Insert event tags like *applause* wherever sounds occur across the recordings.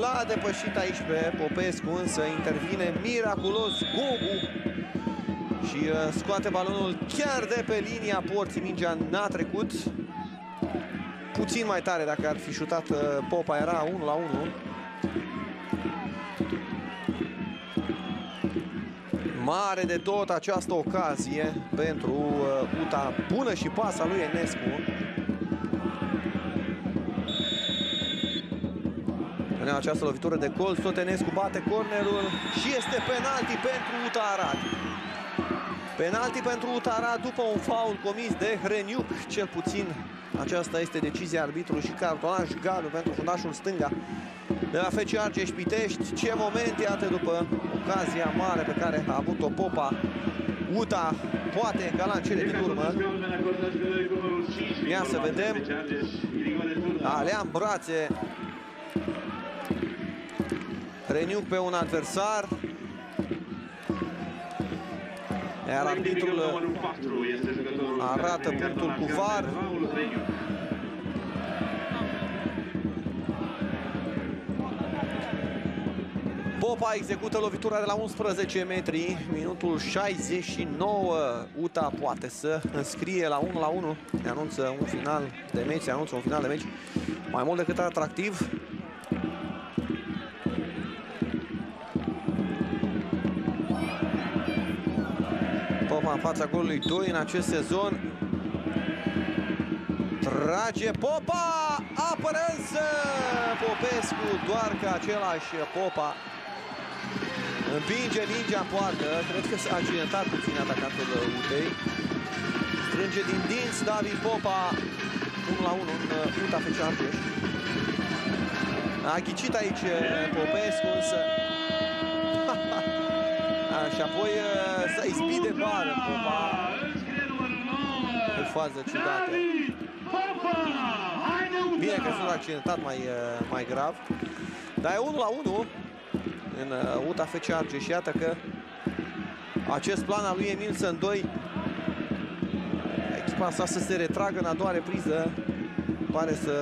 L-a depășit aici pe Popescu, însă intervine miraculos Gogu și uh, scoate balonul chiar de pe linia porții. Mingea n-a trecut. Puțin mai tare dacă ar fi șutat uh, Popa, era 1 la 1. Mare de tot această ocazie pentru uh, UTA. Bună și pasa lui Enescu. În această lovitură de colț, Totenescu bate cornerul și este penalti pentru UTA Arad. Penalti pentru UTA Arad după un faul comis de Hreniuc, cel puțin aceasta este decizia arbitrului și cartonaj galben pentru fundașul stânga de la FC Argeș Pitești. Ce moment, iată, după ocazia mare pe care a avut-o Popa, UTA poate egala în cele din urmă. Ia să vedem. Alea în brațe Reniuc pe un adversar. Iar arbitrul arată punctul cu var. Popa execută lovitura de la 11 metri, minutul 69. UTA poate să înscrie la 1 la 1. Ne anunță un final de meci, se anunță un final de meci mai mult decât atractiv. În fața golului 2 în acest sezon. Trage Popa! Apără însă Popescu, doar că același Popa împinge mingea în poartă. Cred că s-a accidentat puțin atacantul Utei. Strânge din dinți David Popa 1 la 1 în Uta FC Argeș. A ghicit aici Popescu, însă *laughs* și apoi să izbi de bară Popa. O fază ciudată. Bine că sunt accidentat mai, mai grav. Dar e 1 la 1 în UTA FC Argeș și iată că acest plan al lui Emilson 2 echipa sa să se retragă în a doua repriză pare să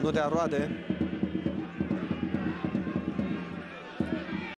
nu dea roade